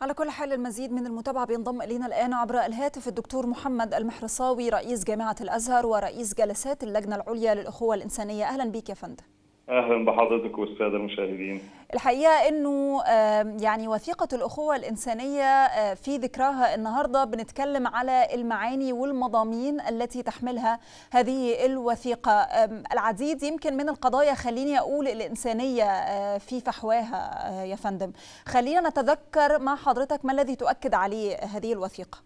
على كل حال المزيد من المتابعة بينضم إلينا الآن عبر الهاتف الدكتور محمد المحرصاوي رئيس جامعة الأزهر ورئيس جلسات اللجنة العليا للأخوة الإنسانية. أهلا بك يا فندم. أهلا بحضرتك والسادة المشاهدين. الحقيقة إنه يعني وثيقة الأخوة الإنسانية في ذكراها النهارده بنتكلم على المعاني والمضامين التي تحملها هذه الوثيقة. العديد يمكن من القضايا خليني أقول الإنسانية في فحواها يا فندم. خلينا نتذكر مع حضرتك ما الذي تؤكد عليه هذه الوثيقة.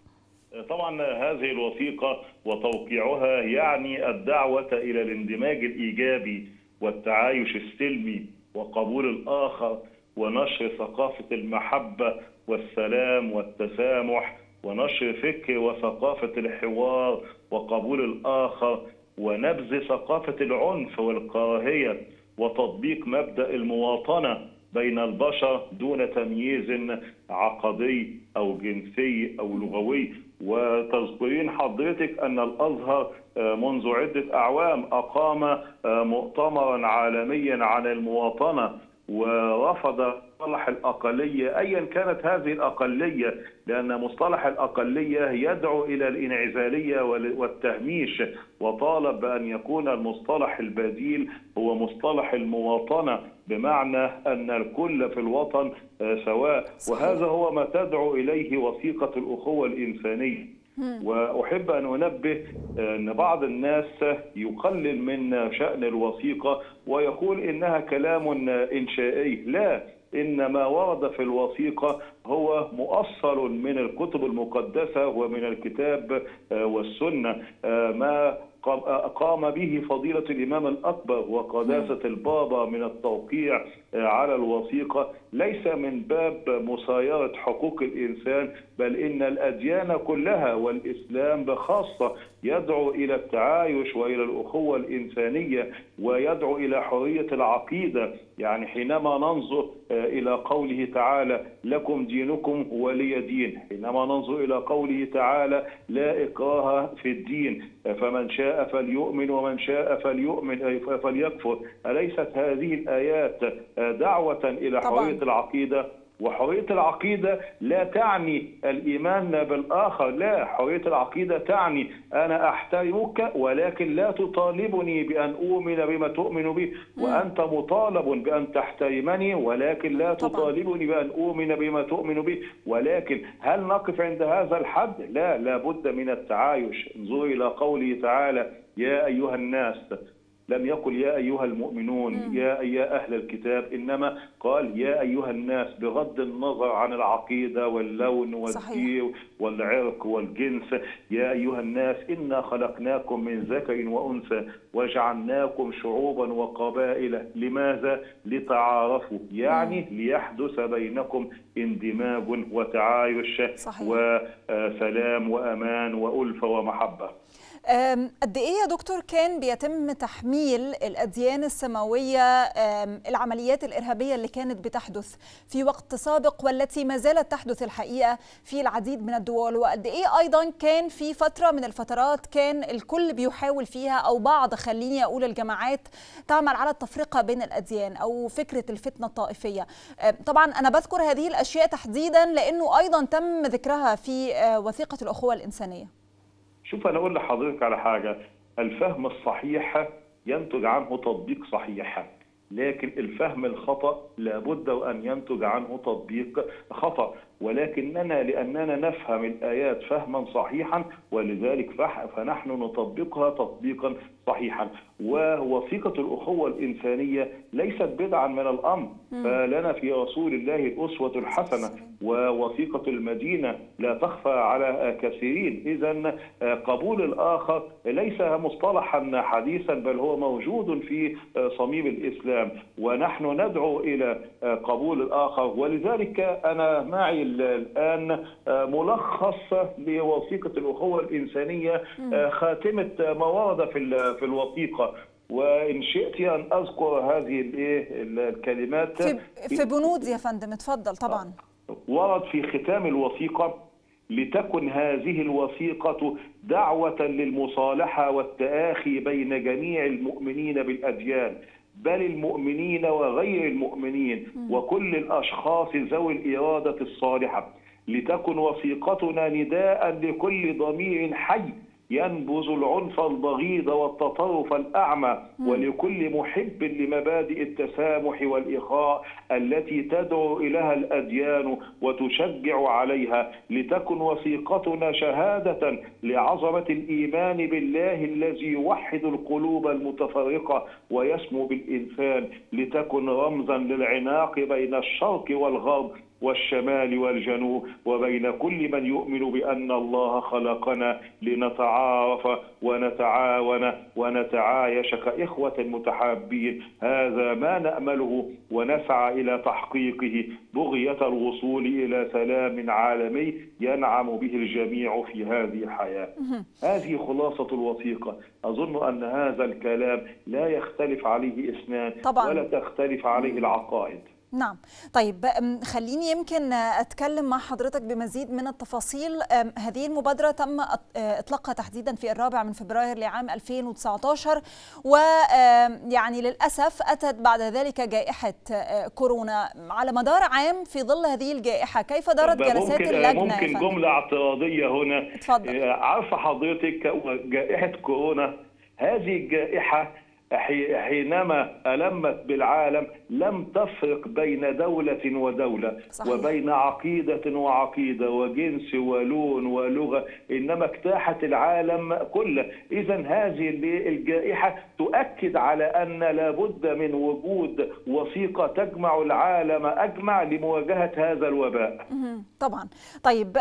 طبعا هذه الوثيقة وتوقيعها يعني الدعوة إلى الاندماج الإيجابي والتعايش السلمي وقبول الآخر ونشر ثقافة المحبة والسلام والتسامح ونشر فكر وثقافة الحوار وقبول الآخر ونبذ ثقافة العنف والكراهية وتطبيق مبدأ المواطنة بين البشر دون تمييز عقدي أو جنسي أو لغوي وتذكرين حضرتك أن الأزهر منذ عدة أعوام أقام مؤتمرا عالميا عن المواطنة ورفض مصطلح الأقلية. أيا كانت هذه الأقلية لأن مصطلح الأقلية يدعو إلى الانعزالية والتهميش وطالب بأن يكون المصطلح البديل هو مصطلح المواطنة. بمعنى أن الكل في الوطن سواء. وهذا هو ما تدعو إليه وثيقة الأخوة الإنسانية. وأحب أن أنبه أن بعض الناس يقلل من شأن الوثيقة ويقول إنها كلام إنشائي. لا ان ما ورد في الوثيقة هو مؤصل من الكتب المقدسة ومن الكتاب والسنة ما قام به فضيلة الإمام الأكبر وقداسة البابا من التوقيع على الوثيقة. ليس من باب مسايرة حقوق الإنسان بل إن الأديان كلها والإسلام بخاصة يدعو إلى التعايش وإلى الأخوة الإنسانية ويدعو إلى حرية العقيدة. يعني حينما ننظر إلى قوله تعالى لكم دينكم ولي دين. حينما ننظر إلى قوله تعالى لا إكراه في الدين. فمن شاء فليؤمن ومن شاء فليؤمن فليكفر. أليست هذه الآيات دعوة إلى. حرية العقيدة؟ وحرية العقيدة لا تعني الإيمان بالآخر لا حرية العقيدة تعني أنا أحترمك ولكن لا تطالبني بأن أؤمن بما تؤمن به وأنت مطالب بأن تحترمني ولكن لا. تطالبني بأن أؤمن بما تؤمن به ولكن هل نقف عند هذا الحد؟ لا لابد من التعايش. انظروا إلى قوله تعالى يا أيها الناس لم يقل يا أيها المؤمنون يا يا أهل الكتاب إنما قال يا أيها الناس بغض النظر عن العقيدة واللون. والدين والعرق والجنس يا أيها الناس إنا خلقناكم من ذكر وأنثى وجعلناكم شعوبا وقبائل لماذا؟ لتعارفوا يعني ليحدث بينكم اندماج وتعايش صحيح. وسلام وأمان وألفة ومحبة قد إيه يا دكتور كان بيتم تحميل الأديان السماوية العمليات الإرهابية اللي كانت بتحدث في وقت سابق والتي ما زالت تحدث الحقيقة في العديد من الدول؟ وقد إيه أيضا كان في فترة من الفترات كان الكل بيحاول فيها أو بعض خليني أقول الجماعات تعمل على التفرقة بين الأديان أو فكرة الفتنة الطائفية. طبعا أنا بذكر هذه الأشياء تحديدا لأنه أيضا تم ذكرها في أه، وثيقة الأخوة الإنسانية. شوف أنا أقول لحضرتك على حاجة الفهم الصحيح ينتج عنه تطبيق صحيح لكن الفهم الخطأ لابد أن ينتج عنه تطبيق خطأ. ولكننا لأننا نفهم الآيات فهما صحيحا ولذلك فنحن نطبقها تطبيقا صحيحا. ووثيقة الأخوة الإنسانية ليست بدعا من الأمر فلنا في رسول الله الأسوة الحسنة. ووثيقة المدينة لا تخفى على كثيرين. اذا قبول الآخر ليس مصطلحا حديثا بل هو موجود في صميم الإسلام. ونحن ندعو إلى قبول الآخر. ولذلك أنا معي الآن ملخص لوثيقة الأخوة الإنسانية خاتمة ما ورد في في الوثيقة. وإن شئت أن أذكر هذه الايه الكلمات. في بنود يا فندم اتفضل طبعا. ورد في ختام الوثيقة لتكن هذه الوثيقة دعوة للمصالحة والتآخي بين جميع المؤمنين بالأديان بل المؤمنين وغير المؤمنين وكل الأشخاص ذوي الإرادة الصالحة. لتكن وثيقتنا نداء لكل ضمير حي ينبذ العنف البغيض والتطرف الأعمى ولكل محب لمبادئ التسامح والإخاء التي تدعو إليها الأديان وتشجع عليها لتكن وثيقتنا شهادة لعظمة الإيمان بالله الذي يوحد القلوب المتفرقة ويسمو بالإنسان لتكن رمزا للعناق بين الشرق والغرب والشمال والجنوب وبين كل من يؤمن بأن الله خلقنا لنتعارف ونتعاون ونتعايش كاخوه متحابين هذا ما نأمله ونسعى إلى تحقيقه. بغية الوصول إلى سلام عالمي ينعم به الجميع في هذه الحياة. هذه خلاصة الوثيقة. أظن أن هذا الكلام لا يختلف عليه اثنان طبعاً. ولا تختلف عليه العقائد. نعم. طيب خليني يمكن أتكلم مع حضرتك بمزيد من التفاصيل. هذه المبادرة تم إطلاقها تحديدا في الرابع من فبراير لعام 2019 ويعني للأسف أتت بعد ذلك جائحة كورونا على مدار عام في ظل هذه الجائحة. كيف دارت طب جلسات اللجنة؟ ممكن؟ جملة اعتراضية هنا. اتفضل. آه، عارفة حضرتك جائحة كورونا؟ هذه الجائحة حينما ألمت بالعالم لم تفرق بين دولة ودولة صحيح. وبين عقيدة وعقيدة وجنس ولون ولغة إنما اجتاحت العالم كله إذا هذه ال- الجائحة تؤكد على أن لابد من وجود وثيقة تجمع العالم أجمع لمواجهة هذا الوباء. طبعا طيب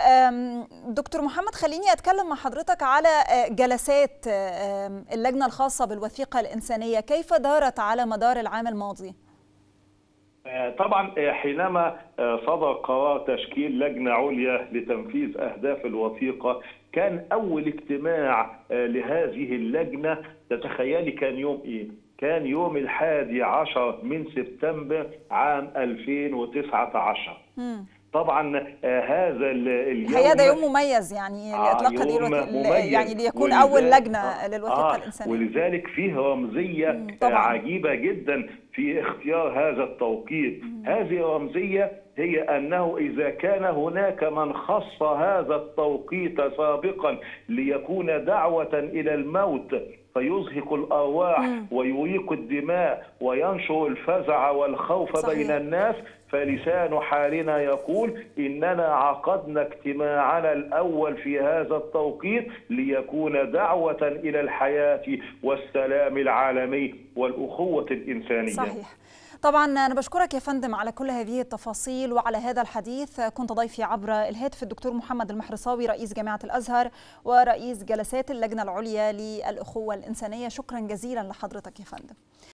دكتور محمد خليني أتكلم مع حضرتك على آه، جلسات آه، آم، اللجنة الخاصة الانسانيه كيف دارت على مدار العام الماضي آه، طبعا آه، حينما آه، صدر قرار تشكيل لجنة عليا لتنفيذ أهداف الوثيقة كان أول اجتماع لهذه اللجنة تتخيلي كان يوم إيه؟ كان يوم الحادي عشر من سبتمبر عام 2019 مم. طبعا آه، هذا ال- اليوم الحقيقة ده يوم مميز يعني آه، لاطلاق هذه يوم الوث- مميز. يعني ليكون أول لجنة آه، للوثيقة آه، الإنسانية ولذلك فيه رمزية مم، طبعاً. عجيبة جدا في اختيار هذا التوقيت هذه الرمزية هي أنه إذا كان هناك من خص هذا التوقيت سابقا ليكون دعوة إلى الموت فيزهق الأرواح مم. ويريق الدماء وينشر الفزع والخوف صحيح. بين الناس فلسان حالنا يقول إننا عقدنا اجتماعنا الأول في هذا التوقيت ليكون دعوة إلى الحياة والسلام العالمي والأخوة الإنسانية. صحيح طبعا أنا بشكرك يا فندم على كل هذه التفاصيل وعلى هذا الحديث. كنت ضيفي عبر الهاتف الدكتور محمد المحرصاوي رئيس جامعة الأزهر ورئيس جلسات اللجنة العليا للأخوة الإنسانية. شكرا جزيلا لحضرتك يا فندم.